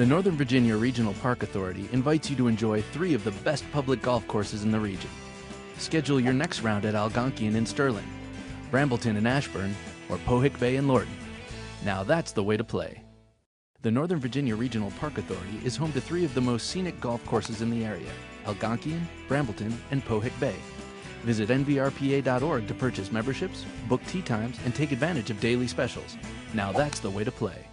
The Northern Virginia Regional Park Authority invites you to enjoy three of the best public golf courses in the region. Schedule your next round at Algonkian in Sterling, Brambleton in Ashburn, or Pohick Bay in Lorton. Now that's the way to play. The Northern Virginia Regional Park Authority is home to three of the most scenic golf courses in the area Algonkian, Brambleton, and Pohick Bay. Visit nvrpa.org to purchase memberships, book tee times, and take advantage of daily specials. Now that's the way to play.